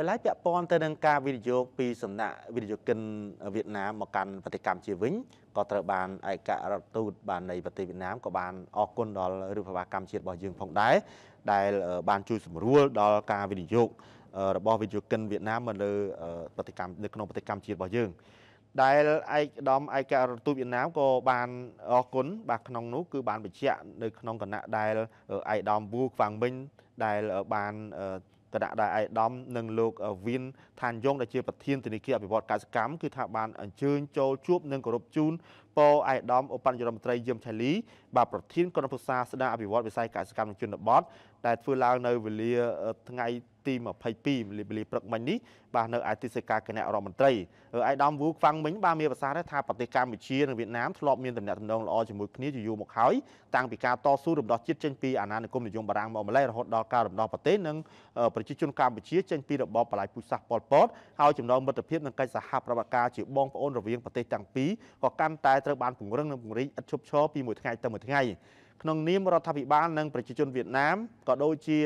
ដែលឡែកពាក់ព័ន្ធទៅនឹងការវិនិយោគពីសំណាក់វិនិយោគិនវៀតណាមមកកាន់ប្រទេសកម្ពុជាវិញក៏ត្រូវបានឯករដ្ឋទូតបាននៃប្រទេសវៀតណាមក៏បានអរគុណដល់រដ្ឋបាលកម្ពុជារបស់យើងផងដែរដែលបានជួយសម្រួលដល់ការវិនិយោគរបស់វិនិយោគិនវៀតណាមមកលើប្រទេសកម្ពុជានៅក្នុងប្រទេសកម្ពុជារបស់យើងដែលឯកឧត្តមឯករដ្ឋទូតវៀតណាមក៏បានអរគុណបាទក្នុងនោះគឺបានបញ្ជាក់នៅក្នុងគណៈដែលឯកឧត្តមវូខ្វាងមិញដែលបាន គណៈដែលឯកឧត្តមនិងលោកវីនឋានយងដែលជាប្រធានធនាគារអភិវឌ្ឍកសិកម្មគឺថាបានអញ្ជើញចូលជួបនិងគោរពជូនពរឯកឧត្តមឧបនាយករដ្ឋមន្ត្រីយឹមឆៃលីបាទប្រធានគណៈប្រឹក្សាស្ដារអភិវឌ្ឍវិស័យកសិកម្មនិងជនបទដែលធ្វើឡើងនៅវេលាថ្ងៃ ទី22វេលាព្រឹកមិញនេះបាទនៅឯទីសេការគណៈរដ្ឋមន្ត្រីឯកឧត្តមវូខ្វាំងមិញបានមានប្រសាសន៍ថាប្រទេសកម្ពុជានិងវៀតណាមធ្លាប់មានទំនាក់ទំនងល្អជាមួយគ្នាជាយូរមកហើយតាំងពីការតស៊ូរំដោះជាតិចេញពីអាណានិគមនិយមបារាំងមកម្លេះរហូតដល់ការរំដោះប្រទេសនិងប្រជាជនកម្ពុជាចេញពីរបបបល្ល័ង្កពូជសាសន៍ប៉ុលពតហើយចំណងមិត្តភាពនិងកិច្ចសហប្រតិបត្តិការជាបងប្អូនរវាងប្រទេសទាំងពីរក៏កាន់តែត្រូវបានពង្រឹងនិងពង្រីកឥតឈប់ឈរពីមួយថ្ងៃទៅមួយថ្ងៃក្នុងនាមរដ្ឋាភិបាលនិងប្រជាជនវៀតណាមក៏ដូចជា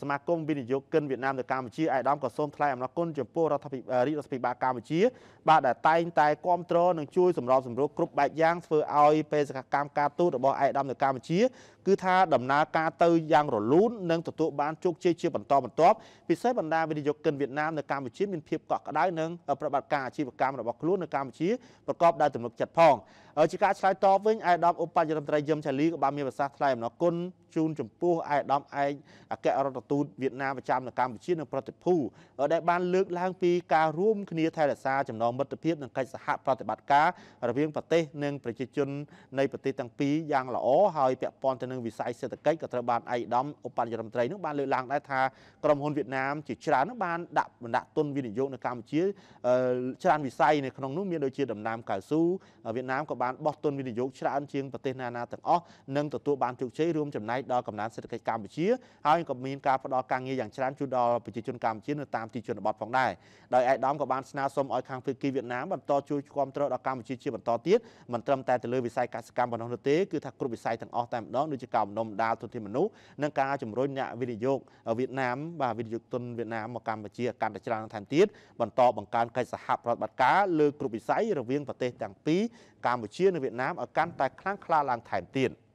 សមាគមវិនិយោគិនវៀតណាមនៅកម្ពុជាអាយដាមក៏សូមថ្លែងអំណរគុណចំពោះរដ្ឋាភិបាលរាជរដ្ឋាភិបាលកម្ពុជា បាទដែលតែងតែគ្រប់គ្រងនិងជួយសម្របសម្រួលគ្រប់បែបយ៉ាងធ្វើឲ្យបេសកកម្មការទូតរបស់អាយដាមនៅកម្ពុជា គឺថាដំណើរការទៅយ៉ាងរលូននិងទទួលបានជោគជ័យជាបន្តបន្ទាប់ពិសេសបណ្ដាវិនិយោគិនវៀតណាមនៅកម្ពុជាមានភាពកក់ក្ដៅនិងប្រតិបត្តិការអាជីវកម្មរបស់ខ្លួននៅកម្ពុជាប្រកបដោយទំនុកចិត្តផងជាការឆ្លើយតបវិញអាយដាមឧបនាយករដ្ឋមន្ត្រីយឹមឆាលីក៏បានមានប្រសាសន៍ថ្លែងអំណរគុណជូនចំពោះអាយដាមឯកអគ្គរដ្ឋទូតវៀតណាមប្រចាំនៅកម្ពុជានិងប្រតិភូដែលបានលើកឡើងពីការរួមគ្នាថែរក្សាចំណងមិត្តភាពនិងកិច្ចសហប្រតិបត្តិការរវាងប្រទេសនិងប្រជាជននៃប្រទេសទាំងពីរយ៉ាងល្អហើយពាក់ព័ន្ធទៅនឹងវិស័យសេដ្ឋកិច្ចក៏ត្រូវបានឯកឧត្តមឧបនាយករដ្ឋមន្ត្រីនឹងបានលើកឡើងដែរថាក្រុមហ៊ុនវៀតណាមជាច្រើននឹងបានដាក់បណ្ដាក់ទុនវិនិយោគនៅកម្ពុជាច្រើនវិស័យនៅក្នុងនោះមានដូចជាដំណាំកៅស៊ូវៀតណាមក៏បានបោះទុនវិនិយោគច្រើនជាងប្រទេសណានាទាំងអស់និងទទួលបានជោគជ័យរួមចំណែកដល់កំណើនសេដ្ឋកិច្ចកម្ពុជាហើយក៏មានការផ្ដល់ការងារយ៉ាងច្រើនជូនដល់ប្រជាជនកម្ពុជានៅតាមទីជនបទផងដែរដោយឯកឧត្តមក៏បានស្នើសុំឲ្យខាងភាគីវៀតណាមបន្តជួយគ្រប់គ្រងដល់កម្ពុជាជាបន្តទៀតមិនត្រឹមតែទៅលើវិស័យកសិកម្មប៉ុណ្ណោះនោះទេគឺថាគ្រប់វិស័យទាំងអស់តែម្ដងដូចជាការបំណុំដាលទុនធានមនុស្សនិងការជំរុញអ្នកវិនិយោគវៀតណាមបាទវិនិយោគទុនវៀតណាមមកកម្ពុជាកាន់តែច្រើនថែមទៀតបន្តបង្កើនកិច្ចសហប្រតិបត្តិការលើគ្រប់វិស័យរវាងប្រទេសទាំងពីរកម្ពុជានិងវៀតណាមឲ្យកាន់តែខ្លាំងក្លាឡើងថែមទៀត។